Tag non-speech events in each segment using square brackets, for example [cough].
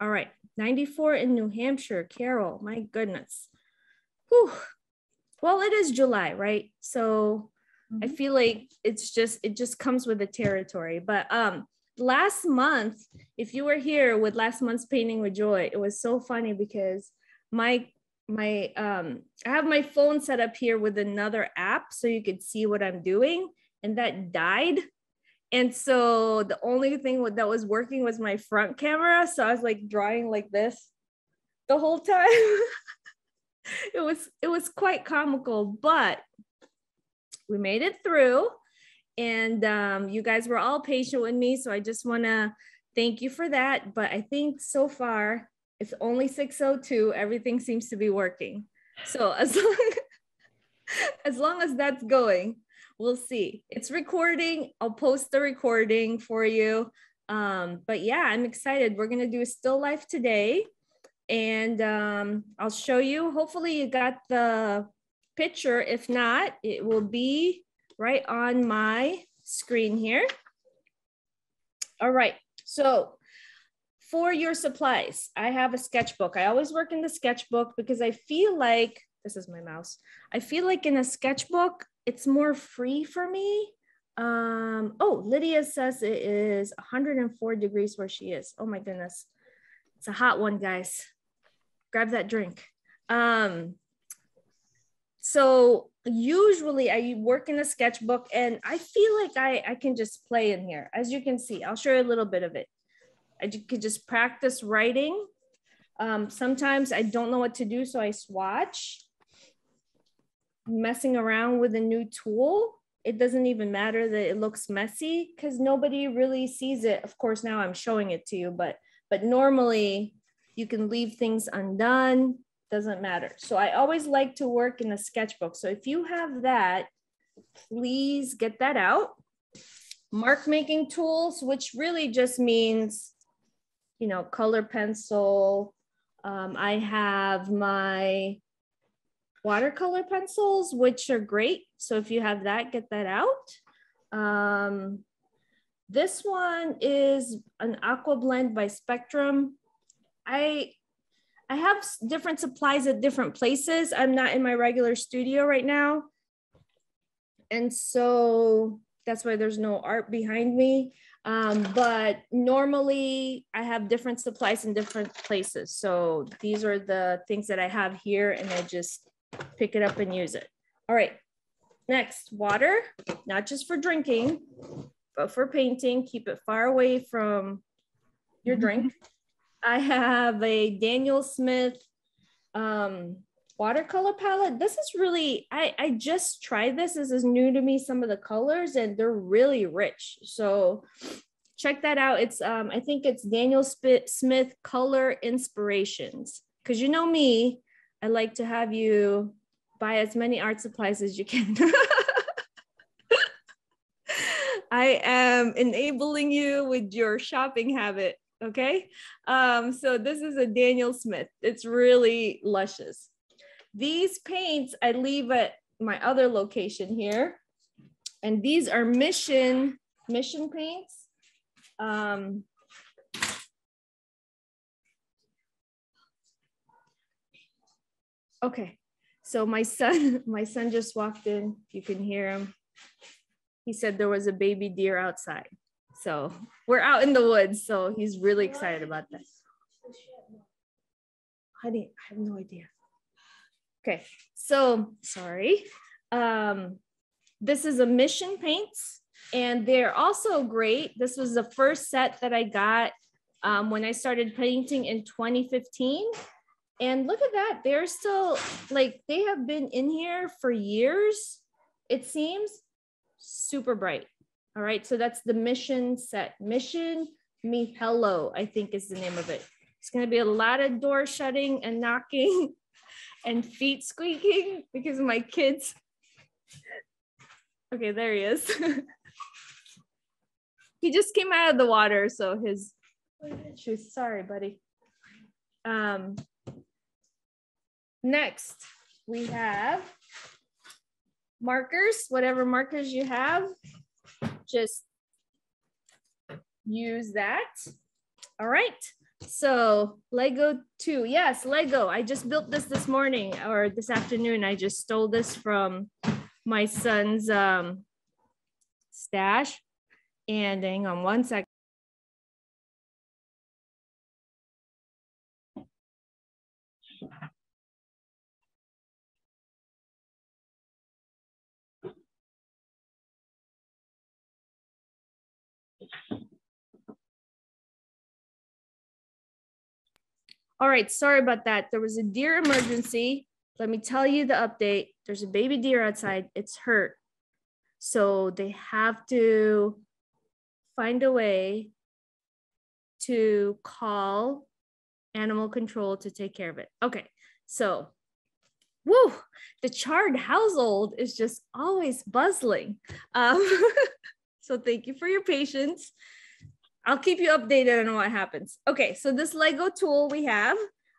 All right, 94 in New Hampshire. Carol, my goodness. Whew. Well, it is July, right? So I Mhm. feel like it's just it just comes with the territory. But um last month, if you were here with last month's painting with joy, it was so funny because my my um I have my phone set up here with another app so you could see what I'm doing and that died. And so the only thing that was working was my front camera. So I was like drawing like this the whole time. [laughs] it was it was quite comical, but we made it through and um, you guys were all patient with me so i just want to thank you for that but i think so far it's only 602 everything seems to be working so as long [laughs] as long as that's going we'll see it's recording i'll post the recording for you um, but yeah i'm excited we're going to do a still life today and um, i'll show you hopefully you got the picture. If not, it will be right on my screen here. All right, so for your supplies, I have a sketchbook. I always work in the sketchbook because I feel like, this is my mouse. I feel like in a sketchbook, it's more free for me. Um, oh, Lydia says it is 104 degrees where she is. Oh my goodness. It's a hot one, guys. Grab that drink. Um, so usually I work in a sketchbook and I feel like I, I can just play in here. As you can see, I'll show you a little bit of it. I could just practice writing. Um, sometimes I don't know what to do, so I swatch. Messing around with a new tool. It doesn't even matter that it looks messy because nobody really sees it. Of course, now I'm showing it to you, but but normally you can leave things undone doesn't matter. So I always like to work in a sketchbook. So if you have that, please get that out. Mark making tools, which really just means, you know, color pencil. Um, I have my watercolor pencils, which are great. So if you have that, get that out. Um, this one is an aqua blend by Spectrum. I I have different supplies at different places. I'm not in my regular studio right now. And so that's why there's no art behind me. Um, but normally I have different supplies in different places. So these are the things that I have here and I just pick it up and use it. All right, next water, not just for drinking, but for painting. Keep it far away from your drink. I have a Daniel Smith um, watercolor palette. This is really, I, I just tried this. This is new to me, some of the colors, and they're really rich. So check that out. It's, um, I think it's Daniel Smith Color Inspirations. Because you know me, I like to have you buy as many art supplies as you can. [laughs] I am enabling you with your shopping habit. Okay. Um, so this is a Daniel Smith. It's really luscious. These paints I leave at my other location here. And these are mission, mission paints. Um, okay. So my son, [laughs] my son just walked in. You can hear him. He said there was a baby deer outside. So we're out in the woods. So he's really excited about that. Honey, I have no idea. Okay, so sorry. Um, this is a mission paints, and they're also great. This was the first set that I got um, when I started painting in 2015. And look at that, they're still like they have been in here for years, it seems. Super bright. All right, so that's the mission set. Mission Mijello, I think is the name of it. It's gonna be a lot of door shutting and knocking [laughs] and feet squeaking because my kids. Okay, there he is. [laughs] he just came out of the water, so his shoes. Sorry, buddy. Um, next, we have markers, whatever markers you have, just use that. All right. So Lego 2. Yes, Lego. I just built this this morning or this afternoon. I just stole this from my son's um, stash. And hang on one second. All right, sorry about that. There was a deer emergency. Let me tell you the update. There's a baby deer outside. It's hurt. So they have to find a way to call animal control to take care of it. Okay, so woo, the Charde household is just always buzzing. Um, [laughs] so thank you for your patience. I'll keep you updated on what happens. Okay, so this Lego tool we have,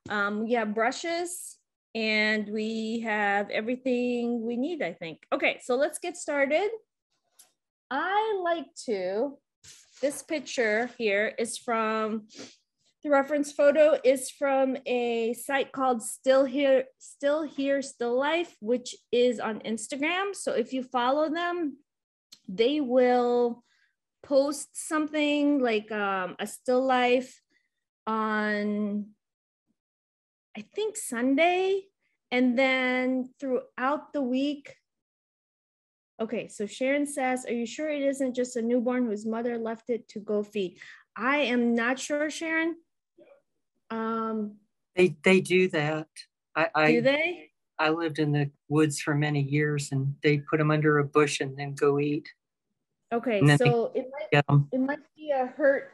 um, we have brushes and we have everything we need, I think. Okay, so let's get started. I like to, this picture here is from, the reference photo is from a site called Still Here, Still Here, Still Life, which is on Instagram. So if you follow them, they will post something like um, a still life on, I think Sunday, and then throughout the week. Okay, so Sharon says, Are you sure it isn't just a newborn whose mother left it to go feed? I am not sure, Sharon. Um, they they do that. I, I do they? I lived in the woods for many years, and they put them under a bush and then go eat. Okay, so it might it might be a hurt.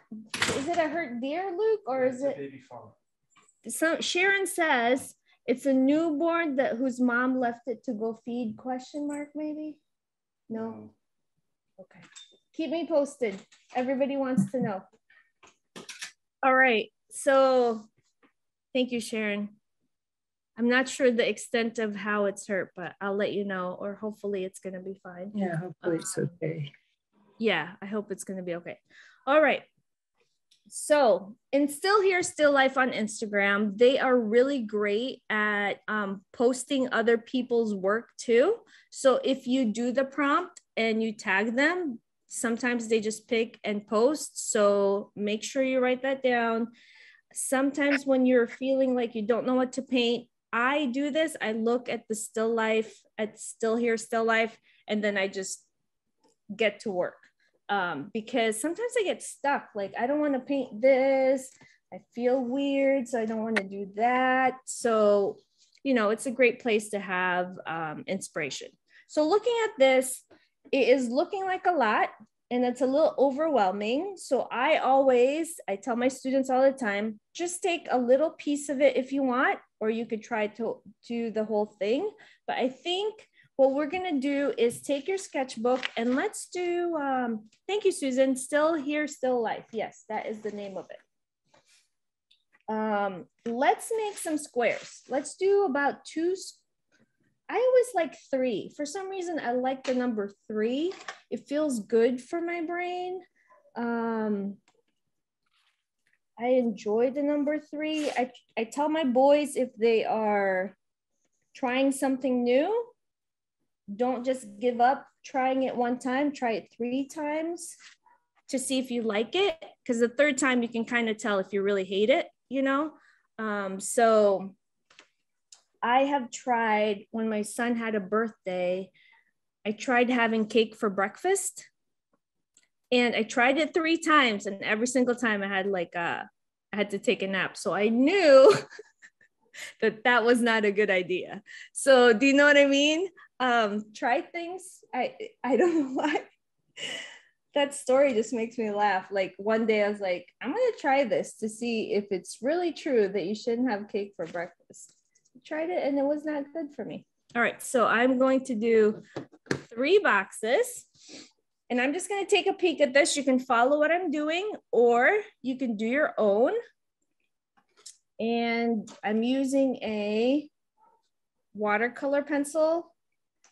Is it a hurt deer, Luke, or is it? Baby fawn. So Sharon says it's a newborn that whose mom left it to go feed? Question mark maybe. No. Okay. Keep me posted. Everybody wants to know. All right. So, thank you, Sharon. I'm not sure the extent of how it's hurt, but I'll let you know, or hopefully it's going to be fine. Yeah, hopefully um, it's okay yeah, I hope it's going to be okay. All right. So, and still here, still life on Instagram. They are really great at um, posting other people's work too. So, if you do the prompt and you tag them, sometimes they just pick and post. So, make sure you write that down. Sometimes, when you're feeling like you don't know what to paint, I do this. I look at the still life, at still here, still life, and then I just get to work um, because sometimes I get stuck. Like, I don't want to paint this. I feel weird, so I don't want to do that. So, you know, it's a great place to have um, inspiration. So, looking at this, it is looking like a lot and it's a little overwhelming. So, I always, I tell my students all the time, just take a little piece of it if you want, or you could try to do the whole thing. But I think what we're going to do is take your sketchbook and let's do, um, thank you, Susan, Still Here, Still Life. Yes, that is the name of it. Um, let's make some squares. Let's do about two. I always like three. For some reason, I like the number three. It feels good for my brain. Um, I enjoy the number three. I, I tell my boys if they are trying something new, don't just give up trying it one time, try it three times to see if you like it. Because the third time you can kind of tell if you really hate it, you know? Um, so I have tried when my son had a birthday, I tried having cake for breakfast. And I tried it three times, and every single time I had like a, uh, I had to take a nap. So I knew [laughs] that that was not a good idea. So do you know what I mean? um, try things. I I don't know [laughs] why. that story just makes me laugh. Like one day I was like, I'm gonna try this to see if it's really true that you shouldn't have cake for breakfast. Tried it and it was not good for me. All right, so I'm going to do three boxes and I'm just gonna take a peek at this. You can follow what I'm doing or you can do your own. And I'm using a watercolor pencil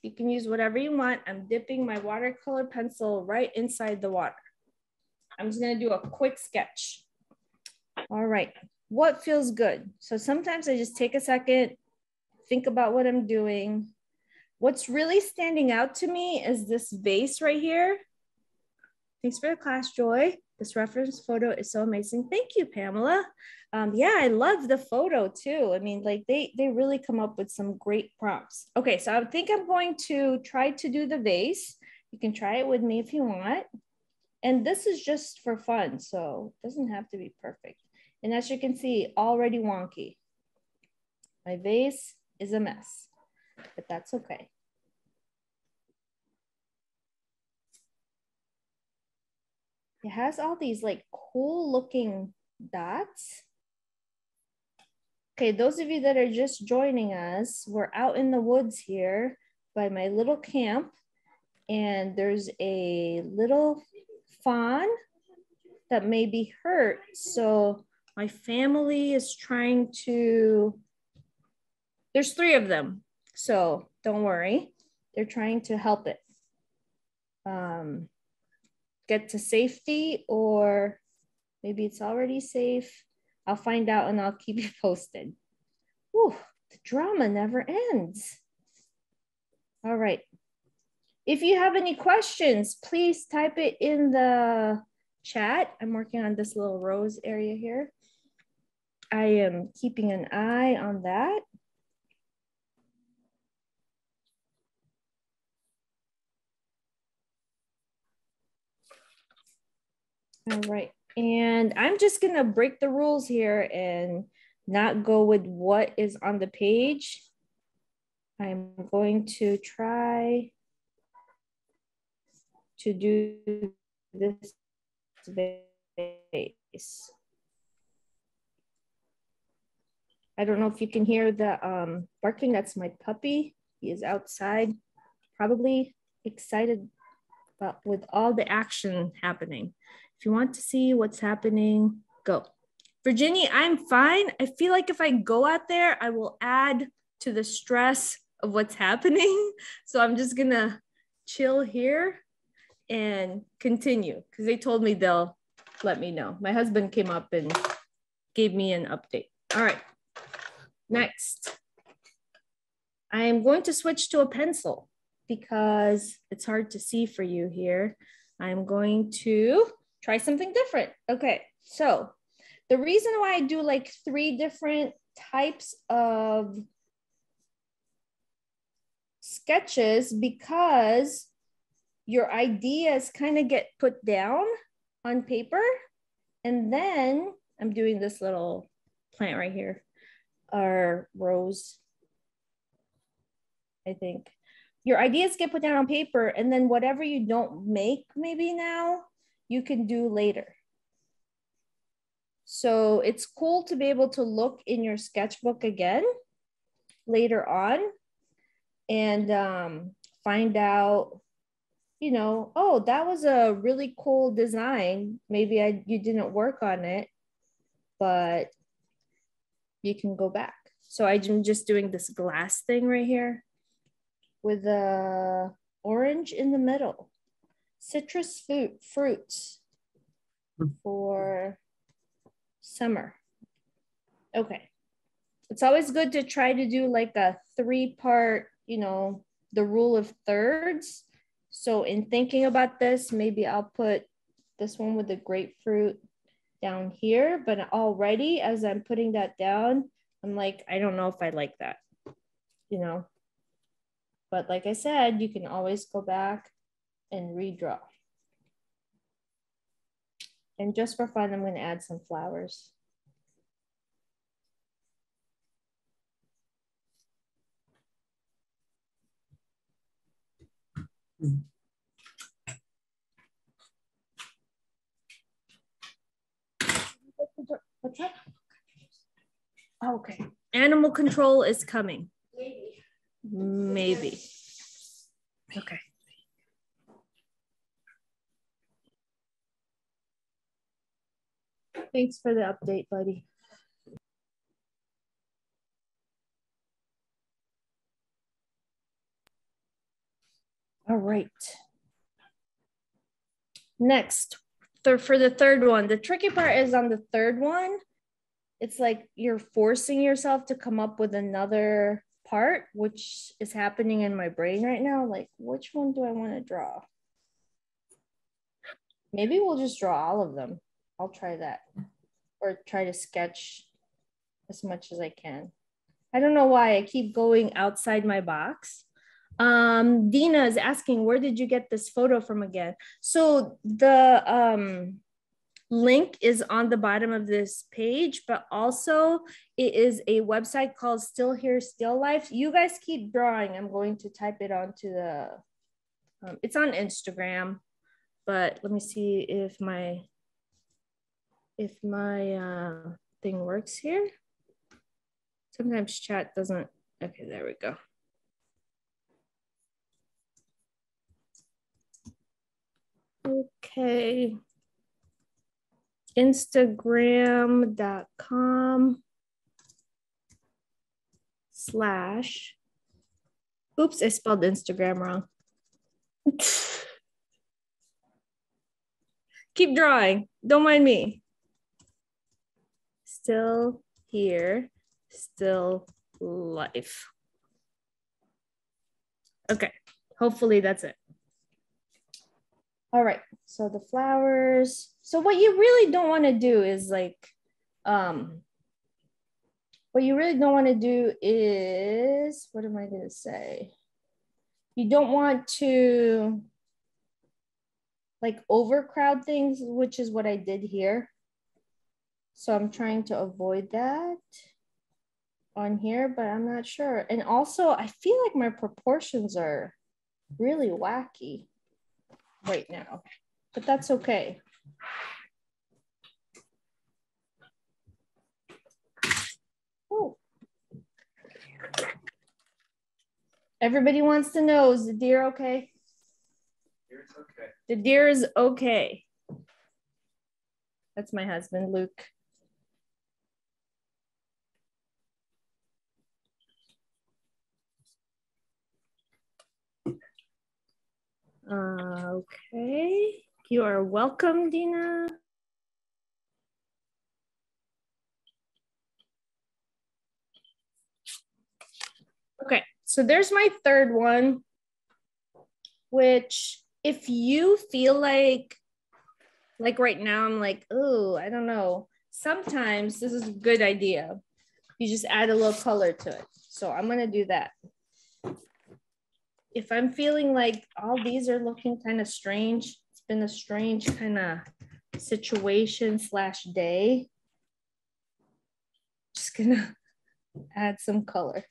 you can use whatever you want. I'm dipping my watercolor pencil right inside the water. I'm just gonna do a quick sketch. All right. What feels good? So sometimes I just take a second, think about what I'm doing. What's really standing out to me is this vase right here. Thanks for the class, Joy. This reference photo is so amazing. Thank you, Pamela. Um, yeah, I love the photo too. I mean, like they, they really come up with some great prompts. Okay, so I think I'm going to try to do the vase. You can try it with me if you want. And this is just for fun, so it doesn't have to be perfect. And as you can see, already wonky. My vase is a mess, but that's okay. It has all these like cool looking dots. Okay, those of you that are just joining us, we're out in the woods here by my little camp and there's a little fawn that may be hurt. So my family is trying to, there's three of them. So don't worry, they're trying to help it. Um, get to safety or maybe it's already safe. I'll find out and I'll keep [laughs] you posted. Whew, the drama never ends. All right. If you have any questions, please type it in the chat. I'm working on this little rose area here. I am keeping an eye on that. All right. And I'm just going to break the rules here and not go with what is on the page. I'm going to try to do this vase. I don't know if you can hear the um, barking. That's my puppy. He is outside, probably excited about with all the action happening. If you want to see what's happening, go. Virginia, I'm fine. I feel like if I go out there, I will add to the stress of what's happening. [laughs] So I'm just gonna chill here and continue because they told me they'll let me know. My husband came up and gave me an update. All right, next. I am going to switch to a pencil because it's hard to see for you here. I'm going to try something different. Okay, so the reason why I do like three different types of sketches because your ideas kind of get put down on paper and then I'm doing this little plant right here, our rose, I think. Your ideas get put down on paper and then whatever you don't make maybe now, you can do later. So it's cool to be able to look in your sketchbook again later on and um, find out, you know, oh, that was a really cool design. Maybe I you didn't work on it, but you can go back. So I'm just doing this glass thing right here with a orange in the middle citrus fruit, fruits for summer. Okay. It's always good to try to do like a three part, you know, the rule of thirds. So in thinking about this, maybe I'll put this one with the grapefruit down here, but already as I'm putting that down, I'm like, I don't know if I like that, you know. But like I said, you can always go back and redraw. And just for fun, I'm gonna add some flowers. Hmm. What's that? Oh, okay. Animal control is coming. Maybe. Maybe. Okay. Thanks for the update, buddy. All right. Next, for the third one, the tricky part is on the third one. it's like you're forcing yourself to come up with another part, which is happening in my brain right now. Like, which one do I want to draw? Maybe we'll just draw all of them. I'll try that or try to sketch as much as I can. I don't know why I keep going outside my box. Um, Dina is asking, where did you get this photo from again? So the um, link is on the bottom of this page, but also it is a website called Still Here, Still Life. You guys keep drawing. I'm going to type it onto the, um, it's on Instagram, but let me see if my, if my uh, thing works here. Sometimes chat doesn't, okay, there we go. Okay. Instagram.com slash, oops, I spelled Instagram wrong. [laughs] Keep drawing, don't mind me. Still here still life. Okay, hopefully that's it. All right, so the flowers. So what you really don't want to do is like, um, what you really don't want to do is, what am I going to say? You don't want to like overcrowd things, which is what I did here. So I'm trying to avoid that on here, but I'm not sure. And also, I feel like my proportions are really wacky right now, but that's okay. Oh. Everybody wants to know, is the deer okay? Deer's okay. The deer is okay. That's my husband, Luke. Okay, you are welcome, Dina. Okay, so there's my third one, which if you feel like, like right now, I'm like, oh, I don't know. Sometimes this is a good idea. You just add a little color to it. So I'm gonna do that if I'm feeling like all these are looking kind of strange, it's been a strange kind of situation slash day, just gonna [laughs] add some color.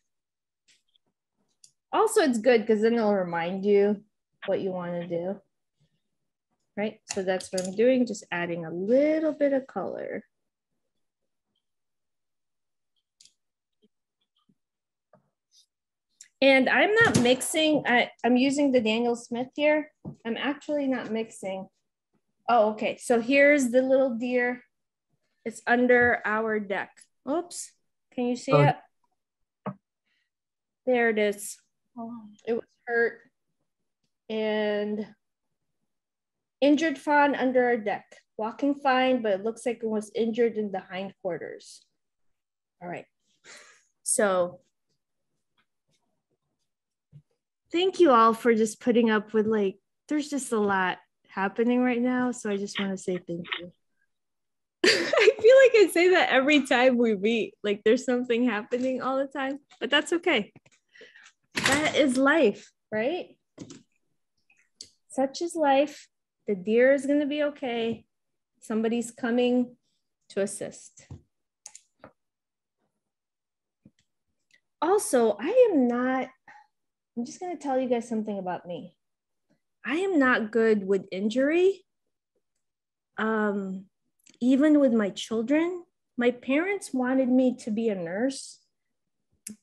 Also, it's good because then it'll remind you what you want to do. Right, so that's what I'm doing, just adding a little bit of color. And I'm not mixing, I, I'm using the Daniel Smith here. I'm actually not mixing. Oh, okay. So here's the little deer. It's under our deck. Oops. Can you see oh. it? There it is. It was hurt and injured fawn under our deck. Walking fine, but it looks like it was injured in the hindquarters. All right. So thank you all for just putting up with like there's just a lot happening right now so i just want to say thank you. [laughs] I feel like i say that every time we meet like there's something happening all the time but that's okay. That is life right? Such is life. The deer is going to be okay. Somebody's coming to assist. Also i am not I'm just going to tell you guys something about me. I am not good with injury. Um, even with my children, my parents wanted me to be a nurse.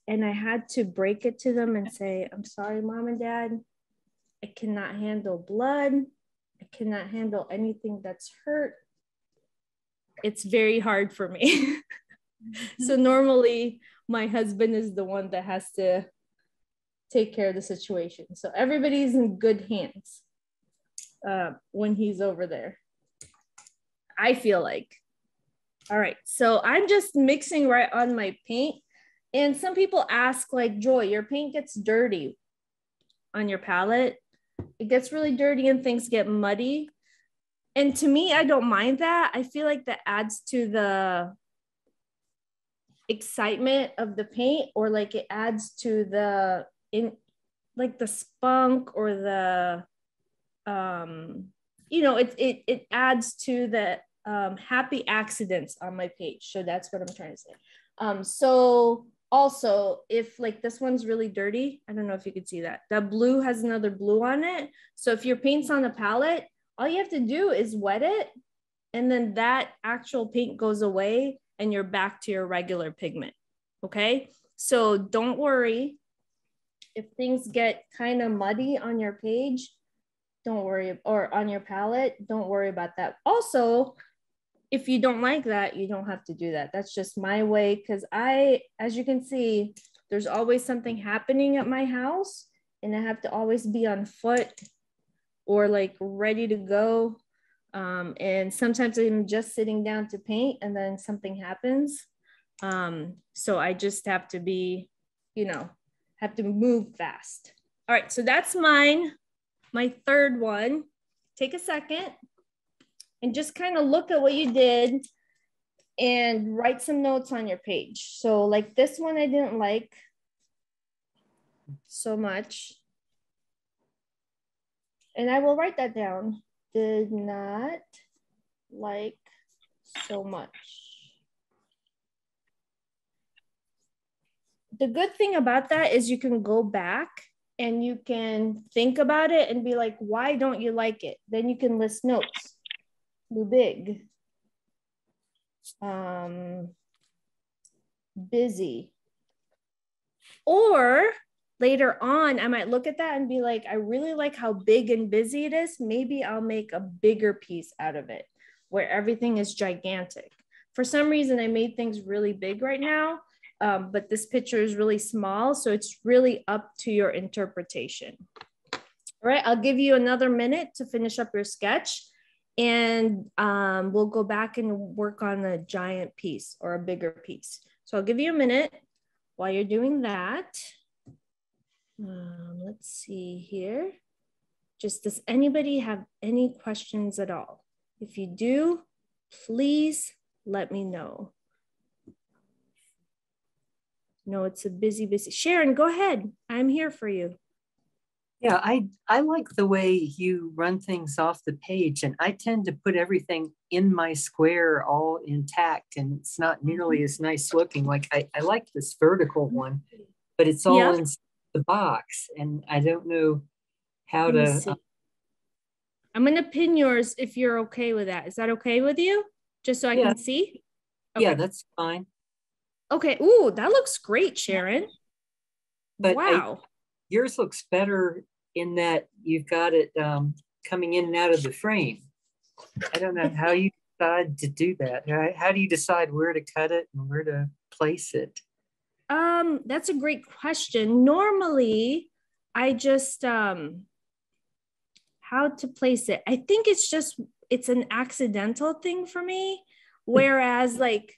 And I had to break it to them and say, I'm sorry, mom and dad. I cannot handle blood. I cannot handle anything that's hurt. It's very hard for me. [laughs] so normally my husband is the one that has to take care of the situation. So everybody's in good hands uh, when he's over there. I feel like. All right, so I'm just mixing right on my paint. And some people ask like, Joy, your paint gets dirty on your palette. It gets really dirty and things get muddy. And to me, I don't mind that. I feel like that adds to the excitement of the paint or like it adds to the in like the spunk or the um you know it it, it adds to the um, happy accidents on my page. So that's what i'm trying to say. Um so also if like this one's really dirty i don't know if you could see that. That blue has another blue on it. So if your paint's on a palette all you have to do is wet it and then that actual paint goes away and you're back to your regular pigment. Okay. So don't worry if things get kind of muddy on your page, don't worry, or on your palette, don't worry about that. Also, if you don't like that, you don't have to do that. That's just my way. Cause I, as you can see, there's always something happening at my house and I have to always be on foot or like ready to go um, and sometimes I'm just sitting down to paint and then something happens. Um, so I just have to be, you know, have to move fast. All right, so that's mine. My third one. Take a second and just kind of look at what you did and write some notes on your page. So like this one I didn't like so much. And I will write that down did not like so much. The good thing about that is you can go back and you can think about it and be like, why don't you like it? Then you can list notes. Too big. Um, busy. Or later on, I might look at that and be like, I really like how big and busy it is. Maybe I'll make a bigger piece out of it where everything is gigantic. For some reason, I made things really big right now, um, but this picture is really small. So it's really up to your interpretation. All right, I'll give you another minute to finish up your sketch and um, we'll go back and work on a giant piece or a bigger piece. So I'll give you a minute while you're doing that. Um, let's see here. Just does anybody have any questions at all? If you do, please let me know. No, it's a busy, busy. Sharon, go ahead. I'm here for you. Yeah, I I like the way you run things off the page, and I tend to put everything in my square all intact, and it's not nearly mm-hmm. as nice looking. Like I, I like this vertical one, but it's all yeah. in the box and I don't know how to. I'm going to pin yours if you're okay with that. Is that okay with you? Just so I yeah. can see? Okay. Yeah, that's fine. Okay. Ooh, that looks great, Sharon. But wow. I, yours looks better in that you've got it um, coming in and out of the frame. I don't know how you decide to do that. How do you decide where to cut it and where to place it? Um, that's a great question. Normally, I just um how to place it. I think it's just it's an accidental thing for me. Whereas like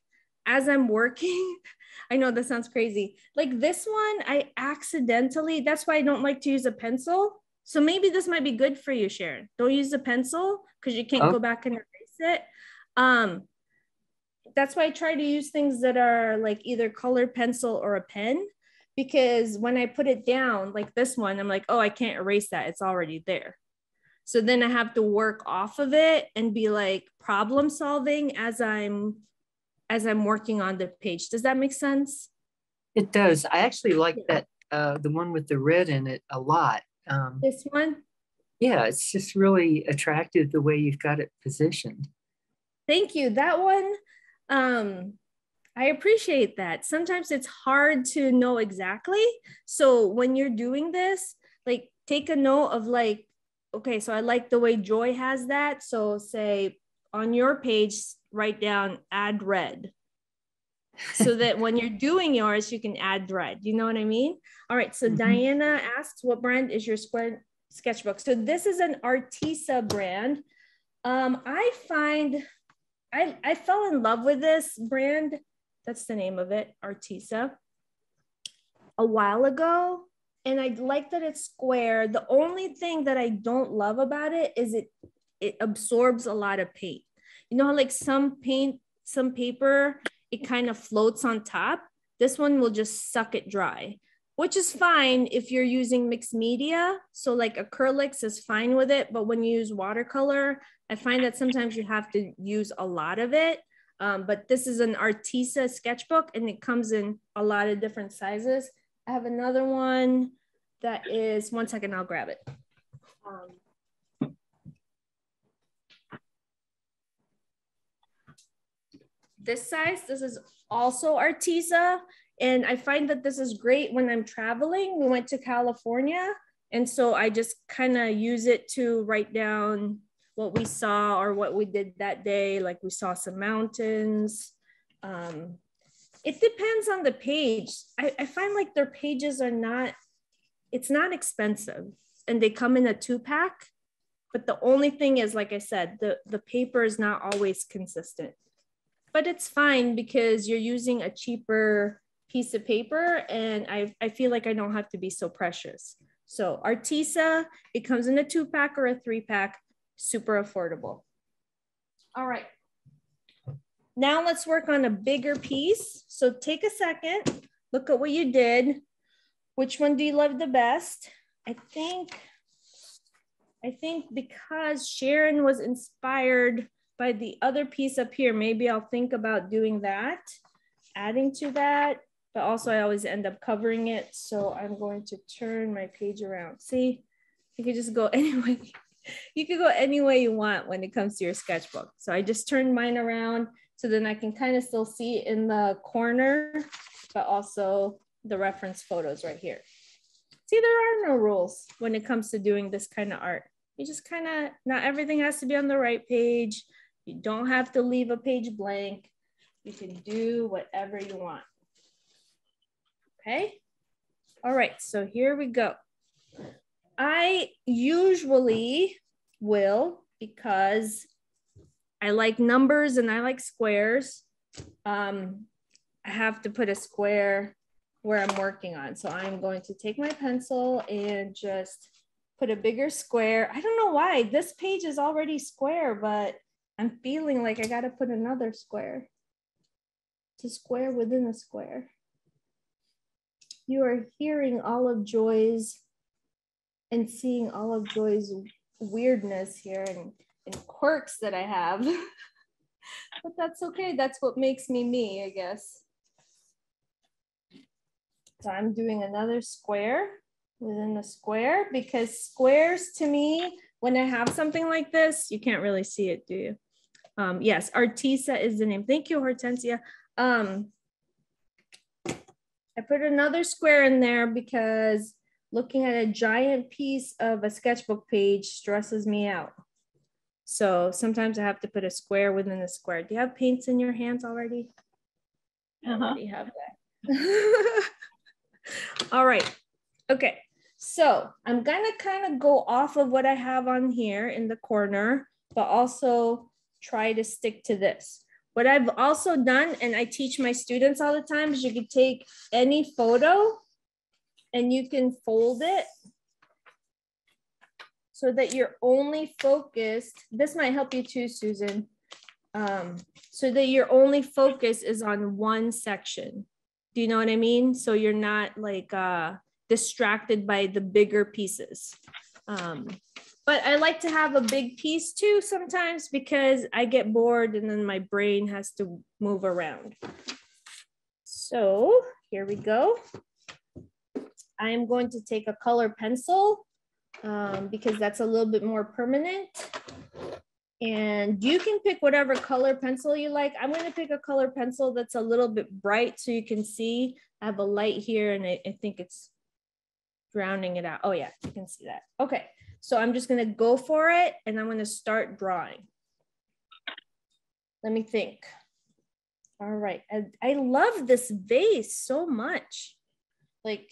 as I'm working, [laughs] I know that sounds crazy. Like this one, I accidentally, that's why I don't like to use a pencil. So maybe this might be good for you, Sharon. Don't use a pencil because you can't oh. go back and erase it. Um, that's why I try to use things that are like either colored pencil or a pen because when I put it down like this one, I'm like, oh, I can't erase that. It's already there. So then I have to work off of it and be like problem solving as I'm as I'm working on the page. Does that make sense? It does. I actually like yeah. that uh, the one with the red in it a lot. Um, this one? Yeah, it's just really attractive the way you've got it positioned. Thank you. That one um, I appreciate that. Sometimes it's hard to know exactly. So when you're doing this, like take a note of like, okay, so I like the way Joy has that. So say on your page, write down add red. [laughs] so that when you're doing yours, you can add red. You know what I mean? All right. So mm-hmm. Diana asks, what brand is your square sketchbook? So this is an Arteza brand. Um, I find I, I fell in love with this brand. That's the name of it, Arteza. a while ago. And I like that it's square. The only thing that I don't love about it is it it absorbs a lot of paint. You know like some paint, some paper, it kind of floats on top. This one will just suck it dry, which is fine if you're using mixed media. So like acrylics is fine with it, but when you use watercolor, I find that sometimes you have to use a lot of it. Um, but this is an Arteza sketchbook and it comes in a lot of different sizes. I have another one that is, one second, I'll grab it. Um, this size, this is also Arteza. And I find that this is great when I'm traveling. We went to California. And so I just kind of use it to write down what we saw or what we did that day. Like we saw some mountains. Um, it depends on the page. I, I find like their pages are not, it's not expensive and they come in a two pack. But the only thing is, like I said, the, the paper is not always consistent. But it's fine because you're using a cheaper piece of paper and I, I feel like I don't have to be so precious. So Arteza, it comes in a two pack or a three pack super affordable. All right. Now let's work on a bigger piece. So take a second, look at what you did. Which one do you love the best? I think, I think because Sharon was inspired by the other piece up here, maybe I'll think about doing that, adding to that, but also I always end up covering it. So I'm going to turn my page around. See, you can just go [laughs] anyway you could go any way you want when it comes to your sketchbook. So I just turned mine around so then I can kind of still see in the corner, but also the reference photos right here. See, there are no rules when it comes to doing this kind of art. You just kind of, not everything has to be on the right page. You don't have to leave a page blank. You can do whatever you want. Okay. All right, so here we go. I usually will because I like numbers and I like squares. Um, I have to put a square where I'm working on. So I'm going to take my pencil and just put a bigger square. I don't know why this page is already square, but I'm feeling like I got to put another square. to square within a square. You are hearing all of Joy's and seeing all of Joy's weirdness here and, and quirks that I have. [laughs] but that's okay. That's what makes me me, I guess. So I'm doing another square within a square because squares to me, when I have something like this, you can't really see it, do you? Um, yes, Arteza is the name. Thank you, Hortensia. Um, I put another square in there because looking at a giant piece of a sketchbook page stresses me out. So sometimes I have to put a square within a square. Do you have paints in your hands already? Uh -huh. I already have that. [laughs] All right. Okay. So I'm gonna kind of go off of what I have on here in the corner, but also try to stick to this. What I've also done, and I teach my students all the time, is you can take any photo and you can fold it so that you're only focused. This might help you too, Susan. Um, so that your only focus is on one section. Do you know what I mean? So you're not like uh, distracted by the bigger pieces. Um, but I like to have a big piece too sometimes because I get bored and then my brain has to move around. So here we go. I am going to take a color pencil um, because that's a little bit more permanent. And you can pick whatever color pencil you like. I'm going to pick a color pencil that's a little bit bright so you can see. I have a light here and I, I think it's drowning it out. Oh yeah, you can see that. Okay, so I'm just going to go for it and I'm going to start drawing. Let me think. All right, I, I love this vase so much. Like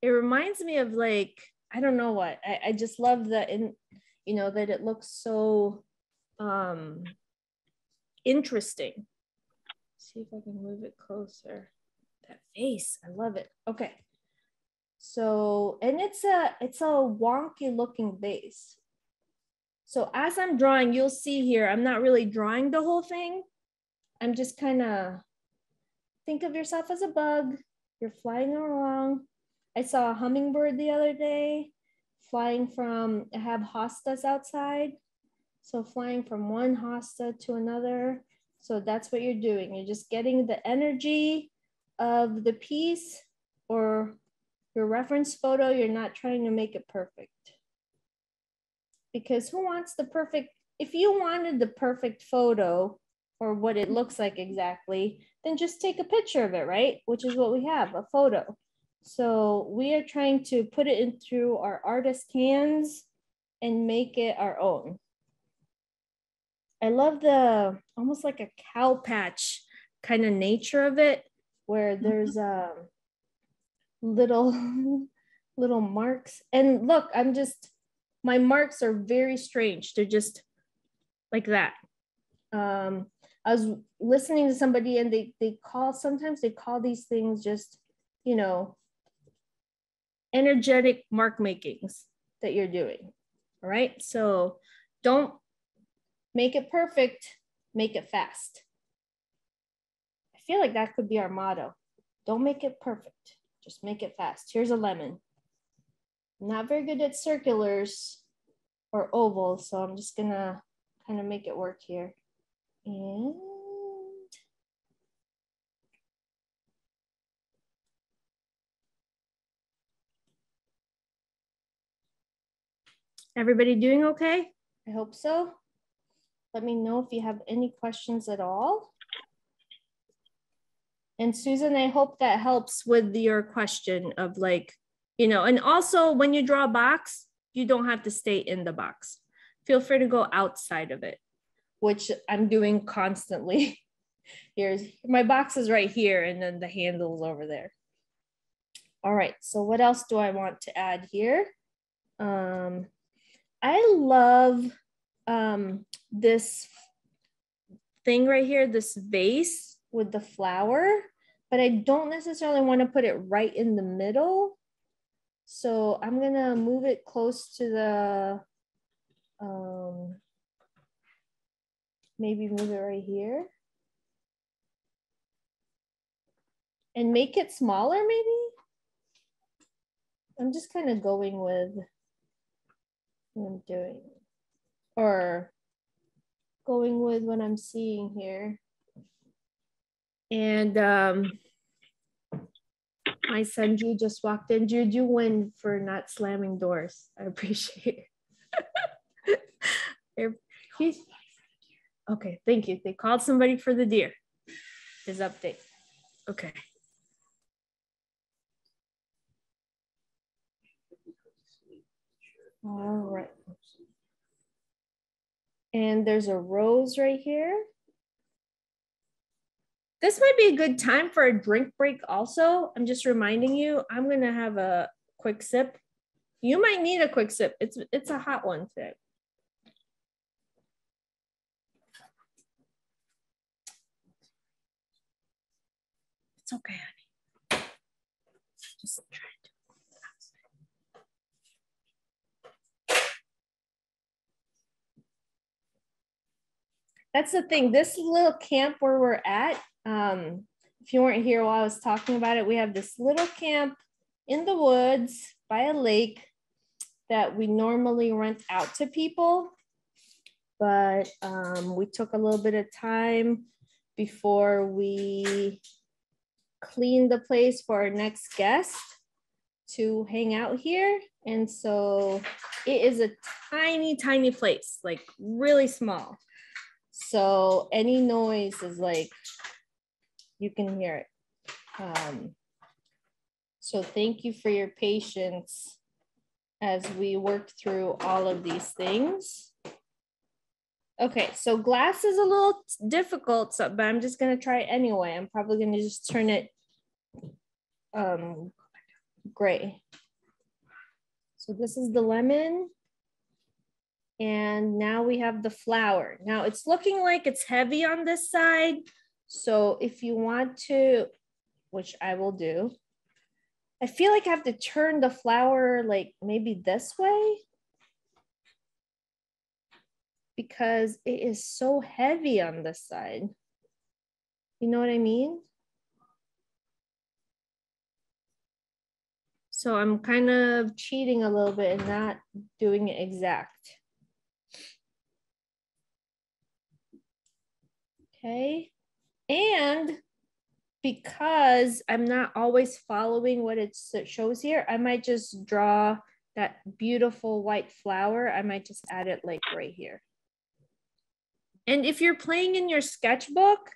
it reminds me of like I don't know what I, I just love that in you know that it looks so um interesting. Let's see if I can move it closer. That face, I love it. Okay. So, and it's a it's a wonky looking vase. So as I'm drawing, you'll see here, I'm not really drawing the whole thing. I'm just kind of think of yourself as a bug. You're flying along. I saw a hummingbird the other day flying from, I have hostas outside. So flying from one hosta to another. So that's what you're doing. You're just getting the energy of the piece or your reference photo. You're not trying to make it perfect. Because who wants the perfect, if you wanted the perfect photo or what it looks like exactly, then just take a picture of it, right? Which is what we have, a photo. So we are trying to put it in through our artist hands and make it our own. I love the almost like a cow patch kind of nature of it, where mm-hmm. there's um little [laughs] little marks. And look, I'm just my marks are very strange. They're just like that. Um, I was listening to somebody and they they call sometimes they call these things just, you know, energetic mark makings that you're doing. All right. So don't make it perfect, make it fast. I feel like that could be our motto. Don't make it perfect, just make it fast. Here's a lemon. Not very good at circulars or ovals, so I'm just gonna kind of make it work here. And Everybody doing okay? I hope so. Let me know if you have any questions at all. And Susan, I hope that helps with your question of like, you know, and also when you draw a box, you don't have to stay in the box. Feel free to go outside of it, which I'm doing constantly. [laughs] Here's my box is right here and then the handle's over there. All right, so what else do I want to add here? Um, I love um, this thing right here, this vase with the flower, but I don't necessarily want to put it right in the middle. So I'm gonna move it close to the, um, maybe move it right here. And make it smaller maybe? I'm just kind of going with what I'm doing or going with what I'm seeing here. And um, my son Jude just walked in. Jude, you win for not slamming doors. I appreciate [laughs] it. He's, okay, thank you. They called somebody for the deer. His update. Okay. All right. And there's a rose right here. This might be a good time for a drink break also. I'm just reminding you, I'm gonna have a quick sip. You might need a quick sip. It's, it's a hot one today. It's okay, honey. Just try. that's the thing. This little camp where we're at, um, if you weren't here while I was talking about it, we have this little camp in the woods by a lake that we normally rent out to people. But um, we took a little bit of time before we cleaned the place for our next guest to hang out here. And so it is a tiny, tiny place, like really small. So any noise is like, you can hear it. Um, so thank you for your patience as we work through all of these things. Okay, so glass is a little difficult, so, but I'm just gonna try it anyway. I'm probably gonna just turn it um, gray. So this is the lemon. And now we have the flower. Now it's looking like it's heavy on this side. So if you want to, which I will do, I feel like I have to turn the flower like maybe this way because it is so heavy on this side. You know what I mean? So I'm kind of cheating a little bit and not doing it exact. Okay. And because I'm not always following what it shows here, I might just draw that beautiful white flower. I might just add it like right here. And if you're playing in your sketchbook,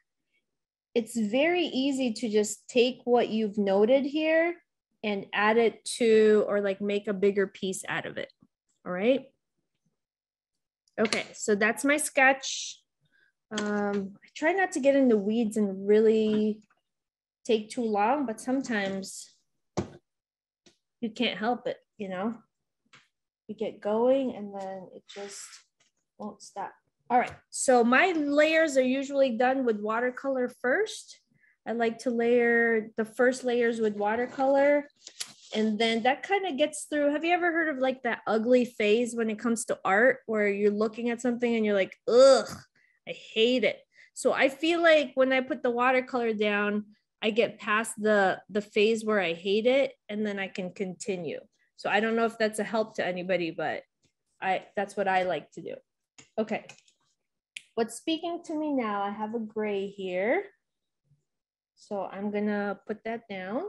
it's very easy to just take what you've noted here and add it to, or like make a bigger piece out of it. All right. Okay, so that's my sketch. Um, I try not to get in the weeds and really take too long, but sometimes you can't help it, you know? You get going and then it just won't stop. All right, so my layers are usually done with watercolor first. I like to layer the first layers with watercolor and then that kind of gets through. Have you ever heard of like that ugly phase when it comes to art where you're looking at something and you're like, ugh, I hate it. So I feel like when I put the watercolor down, I get past the the phase where I hate it and then I can continue. So I don't know if that's a help to anybody, but I that's what I like to do. Okay. What's speaking to me now, I have a gray here. So I'm gonna put that down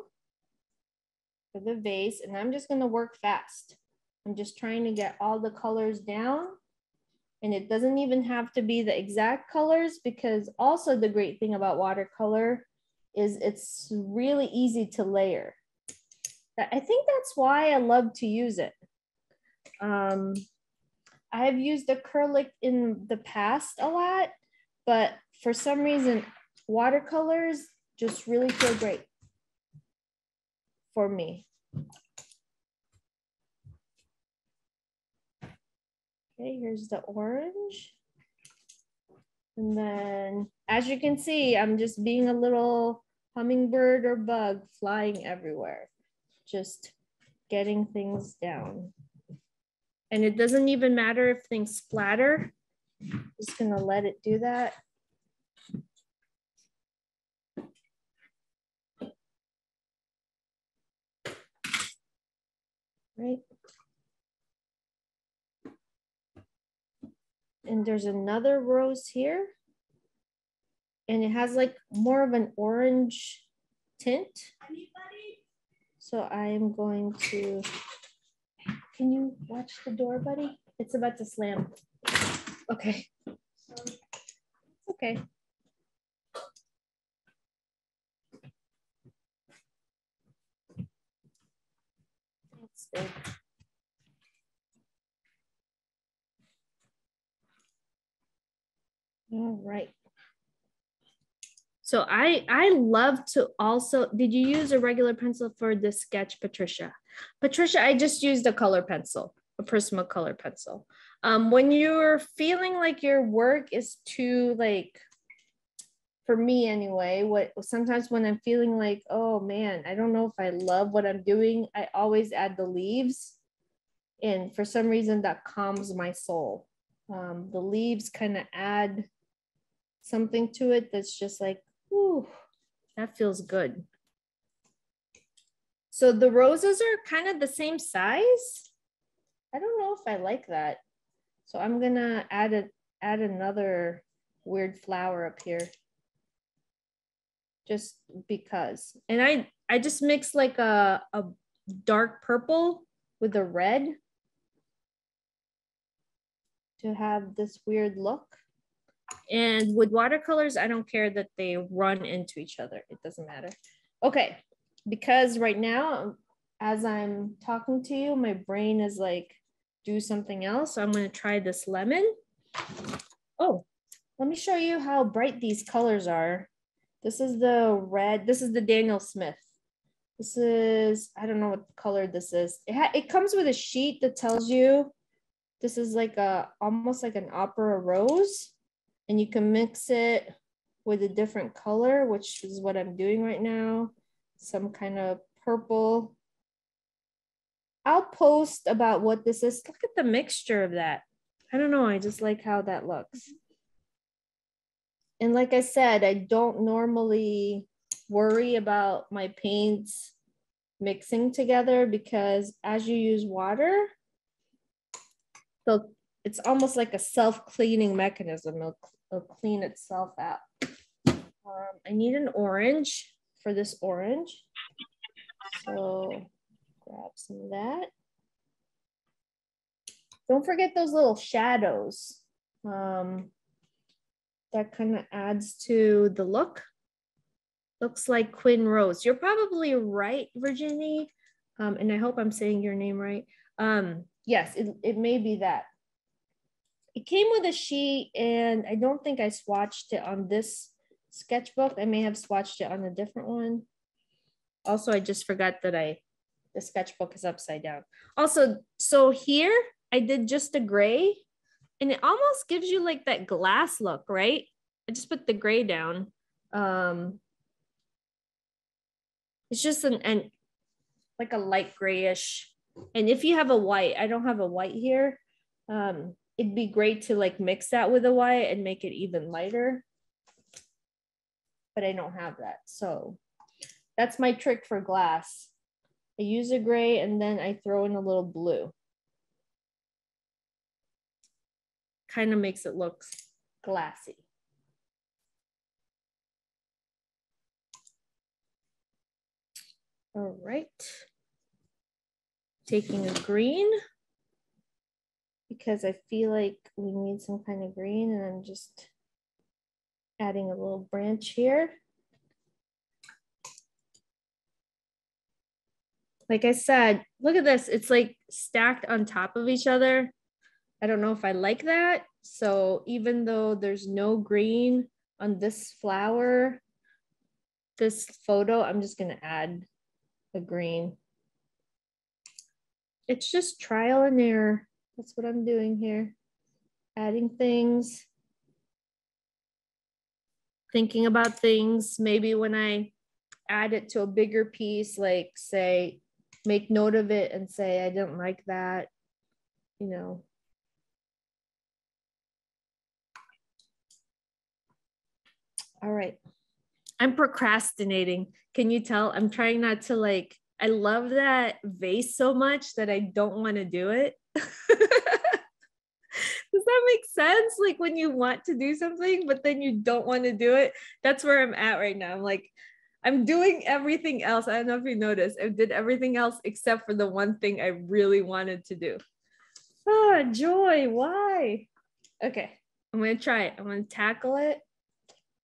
for the vase and I'm just gonna work fast. I'm just trying to get all the colors down and it doesn't even have to be the exact colors because also the great thing about watercolor is it's really easy to layer. I think that's why I love to use it. Um, I have used acrylic in the past a lot, but for some reason, watercolors just really feel great for me. Okay, here's the orange. And then as you can see, I'm just being a little hummingbird or bug flying everywhere, just getting things down. And it doesn't even matter if things splatter. Just gonna let it do that. Right. And there's another rose here. And it has like more of an orange tint. So I'm going to can you watch the door, buddy? It's about to slam. Okay. Okay. That's good. All right. So I, I love to also, did you use a regular pencil for this sketch, Patricia? Patricia, I just used a color pencil, a Prismacolor pencil. Um, when you're feeling like your work is too like, for me anyway, what sometimes when I'm feeling like, oh man, I don't know if I love what I'm doing, I always add the leaves. And for some reason that calms my soul. Um, the leaves kind of add something to it that's just like, ooh, that feels good. So the roses are kind of the same size. I don't know if I like that. So I'm gonna add a, add another weird flower up here. Just because. And I, I just mixed like a, a dark purple with a red to have this weird look. And with watercolors, I don't care that they run into each other. It doesn't matter. Okay, because right now, as I'm talking to you, my brain is like, do something else. So I'm going to try this lemon. Oh, let me show you how bright these colors are. This is the red. This is the Daniel Smith. This is, I don't know what color this is. It, it comes with a sheet that tells you This is like a almost like an opera rose, and you can mix it with a different color, which is what I'm doing right now. Some kind of purple. I'll post about what this is. Look at the mixture of that. I don't know. I just like how that looks. And like I said, I don't normally worry about my paints mixing together because as you use water, so it's almost like a self-cleaning mechanism. It'll, it'll clean itself out. Um, I need an orange for this orange. So grab some of that. Don't forget those little shadows. Um, that kind of adds to the look. Looks like Quin Rose. You're probably right, Virginie. Um, and I hope I'm saying your name right. Um, yes, it, it may be that. It came with a sheet and I don't think I swatched it on this sketchbook. I may have swatched it on a different one. Also, I just forgot that I, the sketchbook is upside down. Also, so here I did just a gray and it almost gives you like that glass look, right? I just put the gray down. Um, it's just an, an like a light grayish. And if you have a white, I don't have a white here. Um, it'd be great to like mix that with a white and make it even lighter. But I don't have that. So that's my trick for glass. I use a gray and then I throw in a little blue. Kind of makes it look glassy. All right. Taking a green because I feel like we need some kind of green and I'm just adding a little branch here. Like I said, look at this. It's like stacked on top of each other. I don't know if I like that. So even though there's no green on this flower, this photo, I'm just gonna add a green. It's just trial and error. That's what I'm doing here. Adding things, thinking about things. Maybe when I add it to a bigger piece, like say, make note of it and say, I didn't like that, you know. All right. I'm procrastinating. Can you tell? I'm trying not to like, I love that vase so much that I don't want to do it. [laughs] Does that make sense? Like when you want to do something, but then you don't want to do it. That's where I'm at right now. I'm like, I'm doing everything else. I don't know if you noticed. I did everything else except for the one thing I really wanted to do. Ah, joy. Why? Okay, I'm gonna try it. I'm gonna tackle it.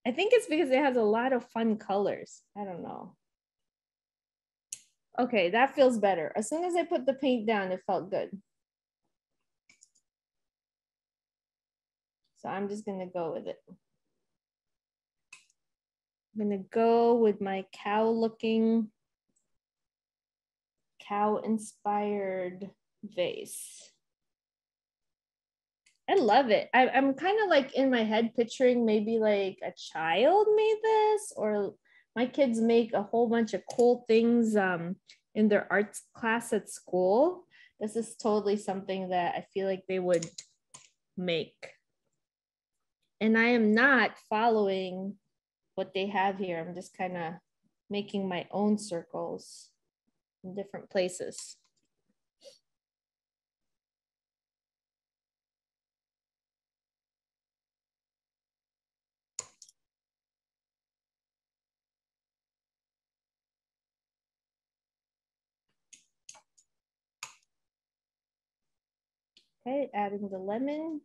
I think it's because it has a lot of fun colors. I don't know. Okay, that feels better. As soon as I put the paint down, it felt good. So I'm just gonna go with it. I'm gonna go with my cow looking, cow inspired vase. I love it. I, am kind of like in my head picturing maybe like a child made this or my kids make a whole bunch of cool things um, in their arts class at school. This is totally something that I feel like they would make. And I am not following what they have here. I'm just kind of making my own circles in different places. Okay, adding the lemon.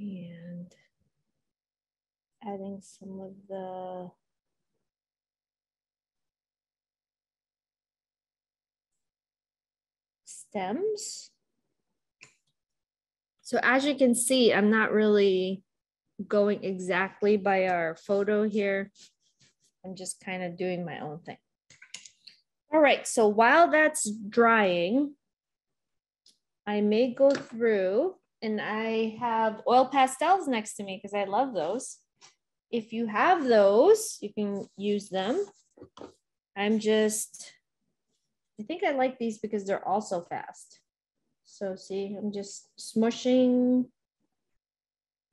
And adding some of the stems. So as you can see, I'm not really going exactly by our photo here. I'm just kind of doing my own thing. All right, so while that's drying, I may go through and I have oil pastels next to me because I love those. If you have those, you can use them. I'm just, I think I like these because they're also fast. So see, I'm just smushing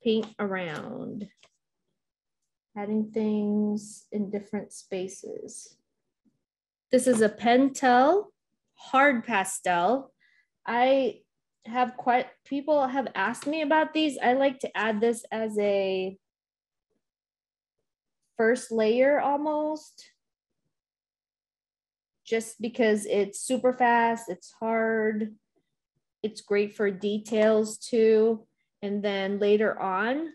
paint around, adding things in different spaces. This is a Pentel hard pastel. I have quite, people have asked me about these. I like to add this as a first layer almost just because it's super fast, it's hard, it's great for details too. And then later on,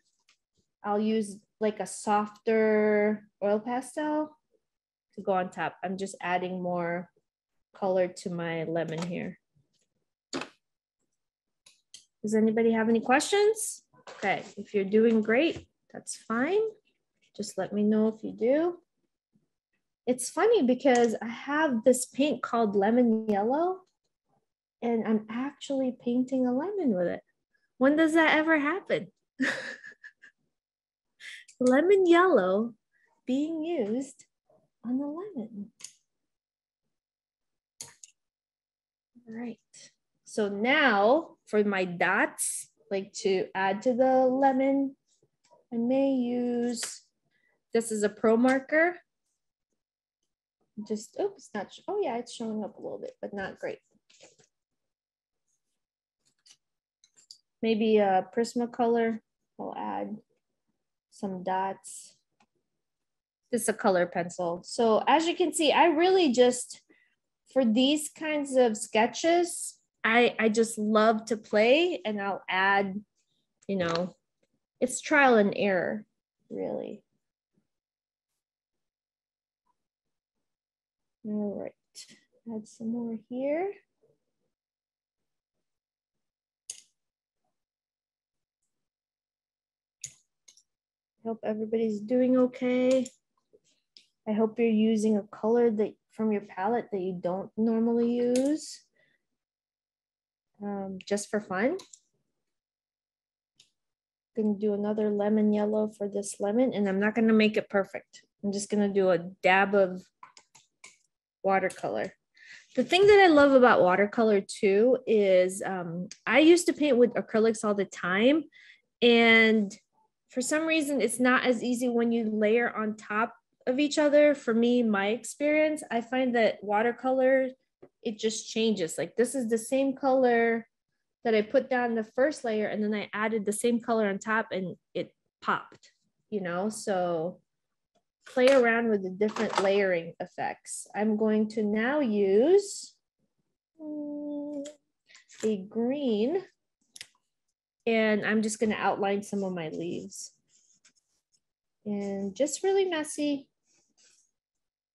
I'll use like a softer oil pastel to go on top. I'm just adding more color to my lemon here. Does anybody have any questions? Okay, if you're doing great, that's fine. Just let me know if you do. It's funny because I have this paint called lemon yellow and I'm actually painting a lemon with it. When does that ever happen? [laughs] lemon yellow being used on the lemon. All right. So now for my dots, like to add to the lemon, I may use, this is a pro marker. Just, it's not, oh yeah, it's showing up a little bit, but not great. Maybe a Prismacolor, I'll add some dots. This is a color pencil. So as you can see, I really just, for these kinds of sketches, I, I just love to play and I'll add, you know, it's trial and error, really. All right, add some more here. Hope everybody's doing okay. I hope you're using a color that from your palette that you don't normally use um, just for fun. Gonna do another lemon yellow for this lemon and I'm not gonna make it perfect. I'm just gonna do a dab of watercolor. The thing that I love about watercolor too is um, I used to paint with acrylics all the time and for some reason it's not as easy when you layer on top of each other. For me, my experience, I find that watercolor it just changes. Like this is the same color that I put down the first layer and then I added the same color on top and it popped, you know? So play around with the different layering effects. I'm going to now use mm, a green and I'm just gonna outline some of my leaves. And just really messy,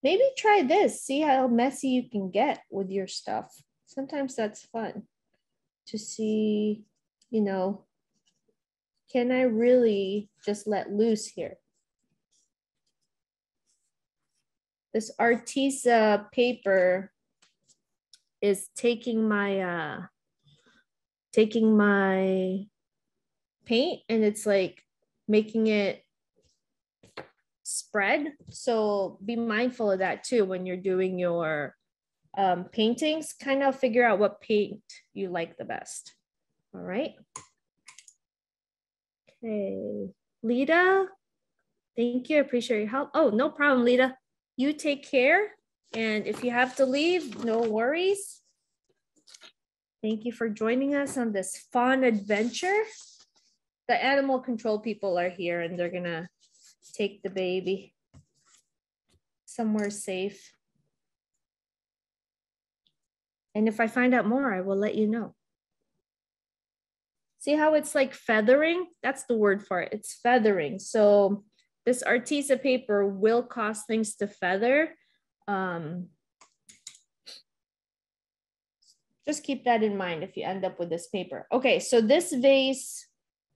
maybe try this. See how messy you can get with your stuff. Sometimes that's fun to see, you know, can I really just let loose here? This Arteza paper is taking my, uh, taking my paint and it's like making it spread. So be mindful of that too when you're doing your um, paintings, kind of figure out what paint you like the best. All right. Okay, Lita, thank you. I appreciate your help. Oh, no problem, Lita. You take care. And if you have to leave, no worries. Thank you for joining us on this fun adventure. The animal control people are here and they're gonna take the baby somewhere safe. And if I find out more, I will let you know. See how it's like feathering? That's the word for it. It's feathering. So this Arteza paper will cause things to feather. Um, just keep that in mind if you end up with this paper. Okay, so this vase,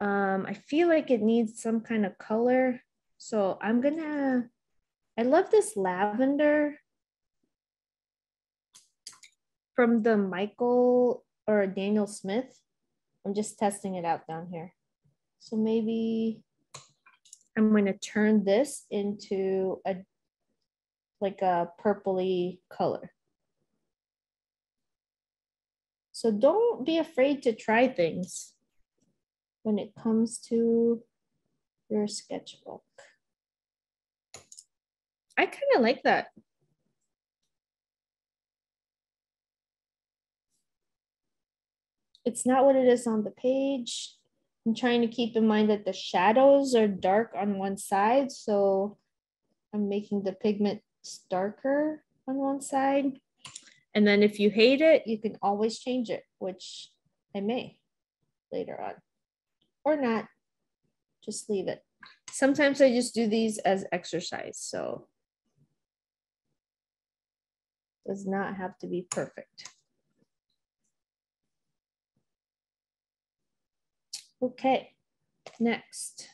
um, I feel like it needs some kind of color. So I'm gonna, I love this lavender from the Michael or Daniel Smith. I'm just testing it out down here. So maybe I'm to turn this into a like a purpley color. So don't be afraid to try things when it comes to your sketchbook. I kind of like that. It's not what it is on the page. I'm trying to keep in mind that the shadows are dark on one side. So I'm making the pigment darker on one side. And then if you hate it, you can always change it, which I may later on or not, just leave it. Sometimes I just do these as exercise. So does not have to be perfect. Okay, next.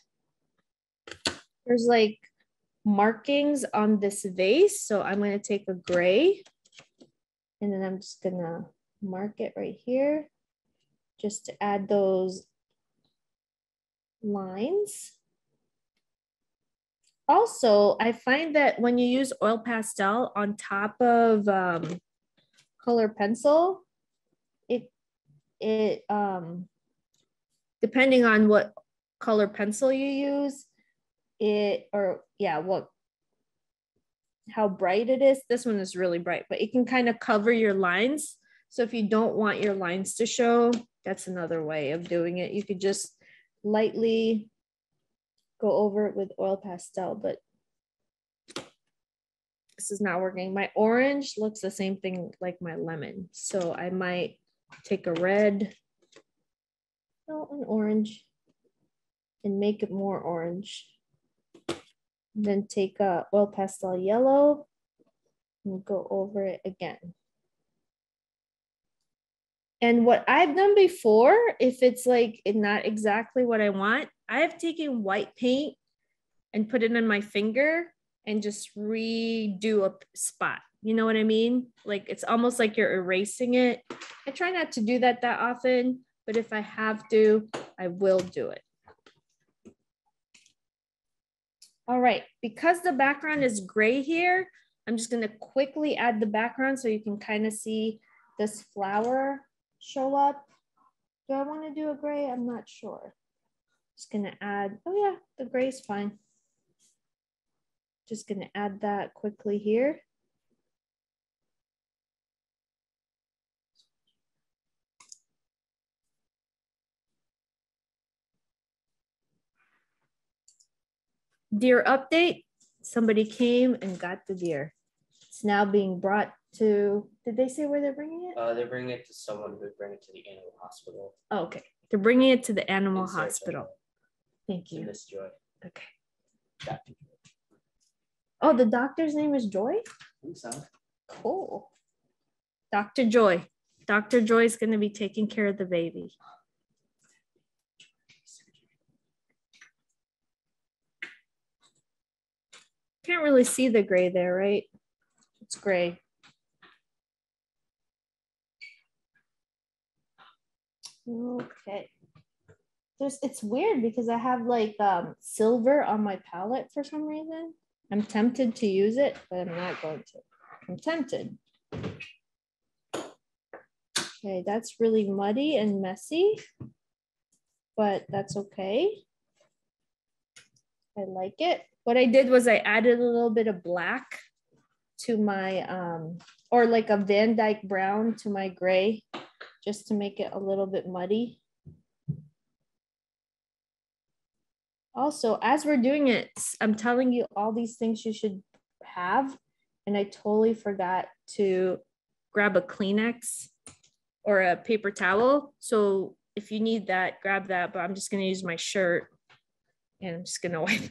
There's like markings on this vase. So I'm going to take a gray and then I'm just going to mark it right here just to add those lines. Also, I find that when you use oil pastel on top of um, color pencil, it, it um, depending on what color pencil you use, it, or yeah, what, how bright it is. This one is really bright, but it can kind of cover your lines. So if you don't want your lines to show, that's another way of doing it. You could just lightly go over it with oil pastel, but this is not working. My orange looks the same thing like my lemon. So I might take a red, no, an orange, and make it more orange. And then take a oil pastel yellow and go over it again. And what I've done before, if it's like not exactly what I want, I have taken white paint and put it on my finger and just redo a spot. You know what I mean? Like it's almost like you're erasing it. I try not to do that that often, but if I have to, I will do it. All right, because the background is gray here, I'm just gonna quickly add the background so you can kind of see this flower show up. Do I want to do a gray? I'm not sure. Just gonna add, oh yeah, the gray is fine. Just gonna add that quickly here. Deer update, somebody came and got the deer. It's now being brought to, did they say where they're bringing it? Uh, they're bringing it to someone who would bring it to the animal hospital. Oh, okay. They're bringing it to the animal in hospital. Thank you. Miss Joy. Okay. Dr. Joy. Oh, the doctor's name is Joy? I think so. Cool. Dr. Joy. Dr. Joy is going to be taking care of the baby. Can't really see the gray there, right? It's gray. Okay. There's, it's weird because I have like um, silver on my palette for some reason. I'm tempted to use it, but I'm not going to. I'm tempted. Okay, that's really muddy and messy, but that's okay. I like it. What I did was I added a little bit of black to my, um, or like a Van Dyke brown to my gray, just to make it a little bit muddy. Also, as we're doing it, I'm telling you all these things you should have. And I totally forgot to grab a Kleenex or a paper towel. So if you need that, grab that. But I'm just going to use my shirt and I'm just going [laughs] to wipe.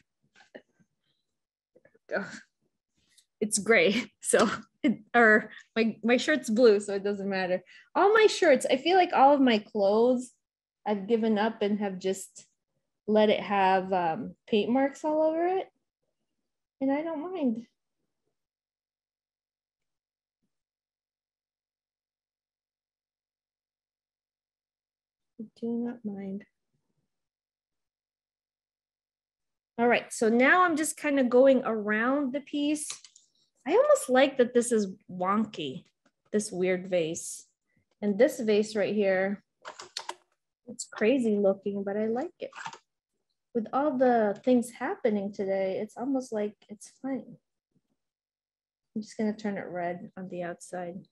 It's gray. [laughs] So, it, or my, my shirt's blue. So it doesn't matter. All my shirts, I feel like all of my clothes I've given up and have just let it have um, paint marks all over it. And I don't mind. I do not mind. All right, so now I'm just kind of going around the piece. I almost like that this is wonky, this weird vase. And this vase right here, it's crazy looking, but I like it. With all the things happening today, it's almost like it's fine. I'm just gonna turn it red on the outside.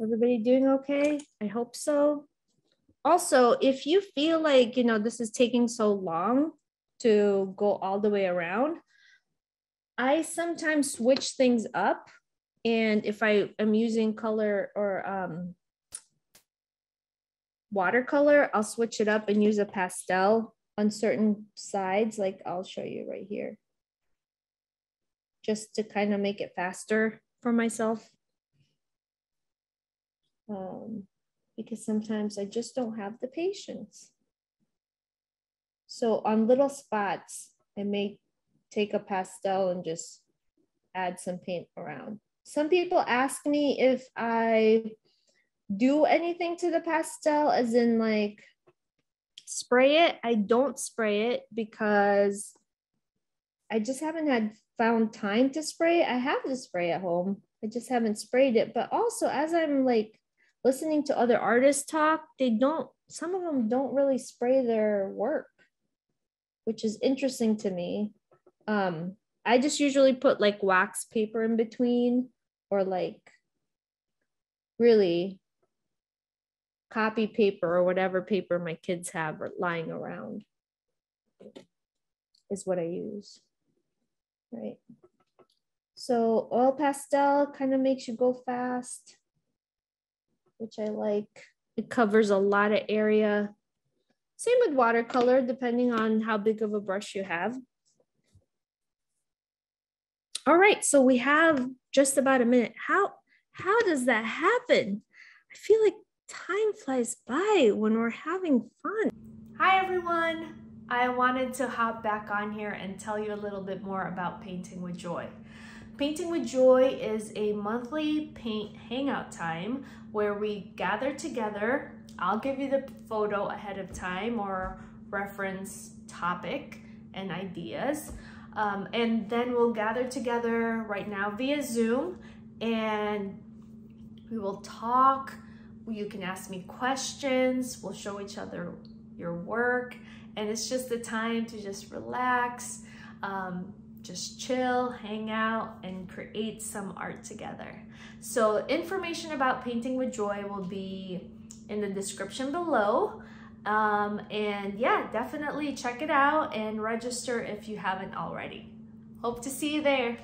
Everybody doing okay? I hope so. Also, if you feel like, you know, this is taking so long to go all the way around, I sometimes switch things up. And if I am using color or um, watercolor, I'll switch it up and use a pastel on certain sides. Like I'll show you right here. Just to kind of make it faster for myself um, because sometimes I just don't have the patience. So on little spots, I may take a pastel and just add some paint around. Some people ask me if I do anything to the pastel, as in like spray it. I don't spray it because I just haven't had found time to spray. I have the spray at home. I just haven't sprayed it. But also, as I'm like listening to other artists talk, they don't, some of them don't really spray their work, which is interesting to me. Um, I just usually put like wax paper in between or like really copy paper or whatever paper my kids have lying around is what I use. Right. So oil pastel kind of makes you go fast which I like. It covers a lot of area. Same with watercolor, depending on how big of a brush you have. All right, so we have just about a minute. How, how does that happen? I feel like time flies by when we're having fun. Hi everyone. I wanted to hop back on here and tell you a little bit more about Painting with Joy. Painting with Joy is a monthly paint hangout time where we gather together. I'll give you the photo ahead of time or reference topic and ideas. Um, and then we'll gather together right now via Zoom and we will talk. You can ask me questions. We'll show each other your work. And it's just a time to just relax, um, just chill, hang out, and create some art together. So information about Painting with Joy will be in the description below. Um, and yeah, definitely check it out and register if you haven't already. Hope to see you there.